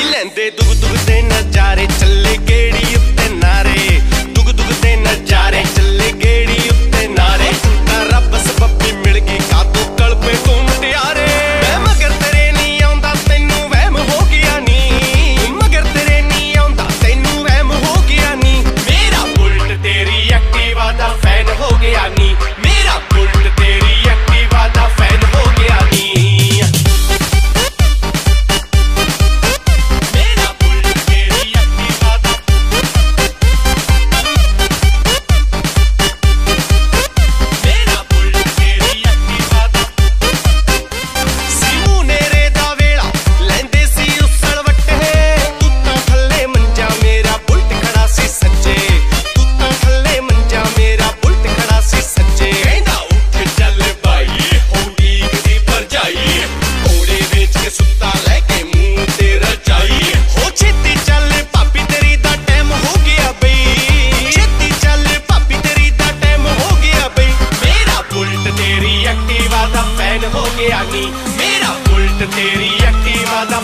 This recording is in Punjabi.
ਲੈਂਦੇ। ਦੁਗ ਦੁਗ ਦੇ ਨਜ਼ਾਰੇ ਚੱਲੇ ਗੇੜੀ ਉੱਤੇ ਨਾਰੇ। ਦੁਗ ਦੁਗ ਦੇ ਨਜ਼ਾਰੇ ਚੱਲੇ ਗੇੜੀ ਉੱਤੇ ਨਾਰੇ। ਤਾਂ ਰੱਬ ਸਬੱਬੀ ਮਿਲ ਗਈ ਕਾਤੋਂ ਕਲਪੇ ਤੋਂ ਮੁਟਿਆਰੇ। ਮੈਂ ਮਗਰ ਤੇਰੇ ਨਹੀਂ ਆਉਂਦਾ, ਤੈਨੂੰ ਵਹਿਮ ਹੋ ਗਿਆ ਨੀ। ਮਗਰ ਤੇਰੇ ਨਹੀਂ ਆਉਂਦਾ, ਤੈਨੂੰ ਵਹਿਮ ਹੋ ਗਿਆ ਨੀ। ਮੇਰਾ ਬੁਲਟ ਤੇਰੀ ਐਕਟਿਵਾ ਦਾ ਫੈਨ ਹੋ ਗਿਆ ਨੀ। ਦਾ ਫੈਨ ਮੇਰਾ ਬੁਲਟ ਤੇਰੀ ਐਕਟਿਵਾ ਦਾ